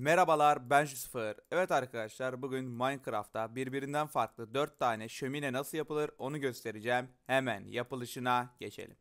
Merhabalar ben Sıfır. Evet arkadaşlar bugün Minecraft'ta birbirinden farklı 4 tane şömine nasıl yapılır onu göstereceğim. Hemen yapılışına geçelim.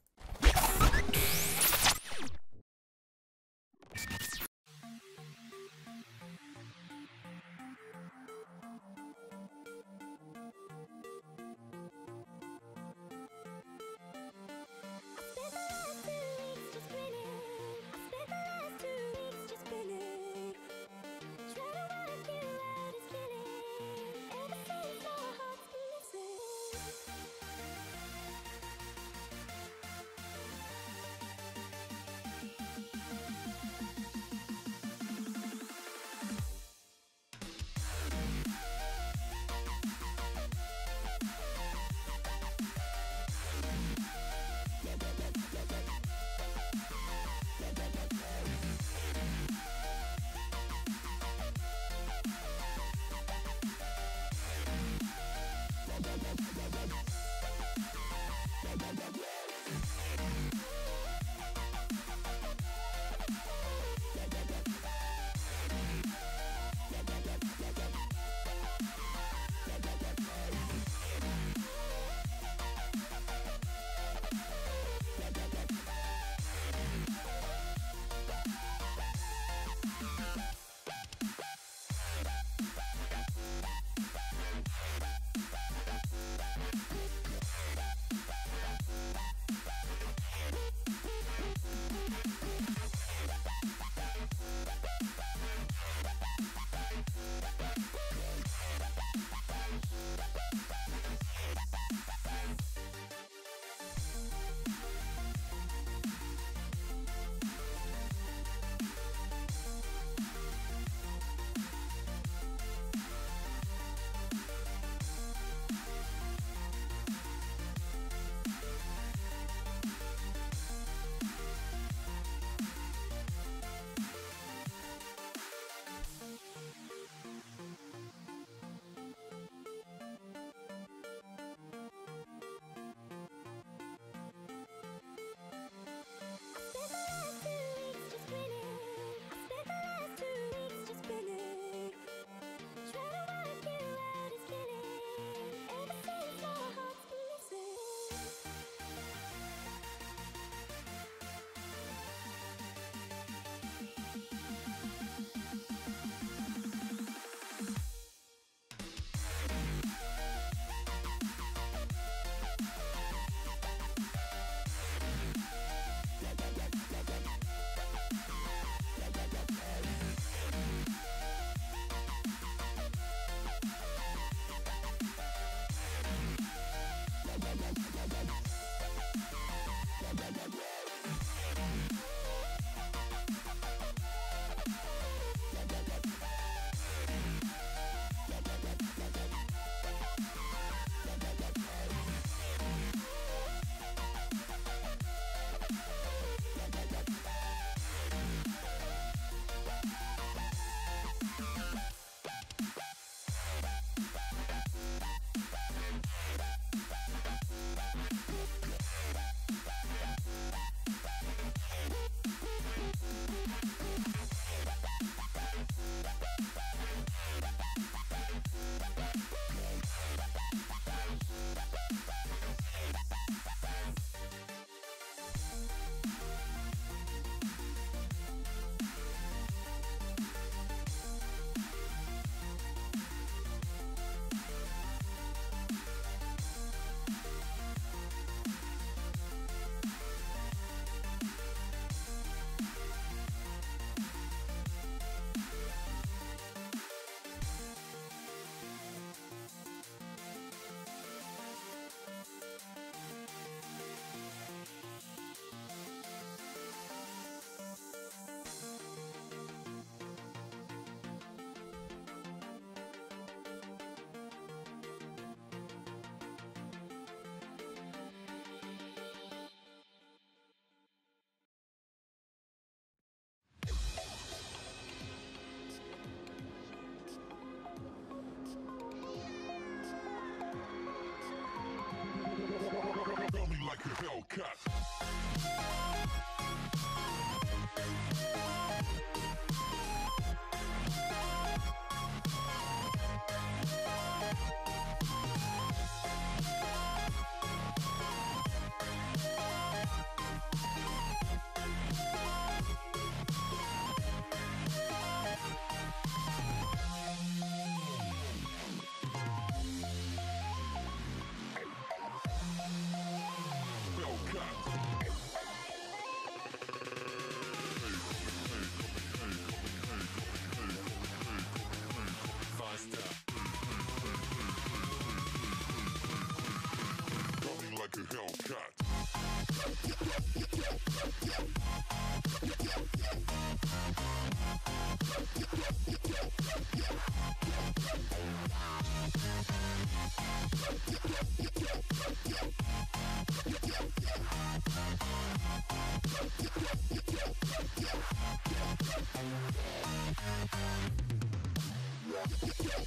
Like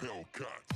Hellcat.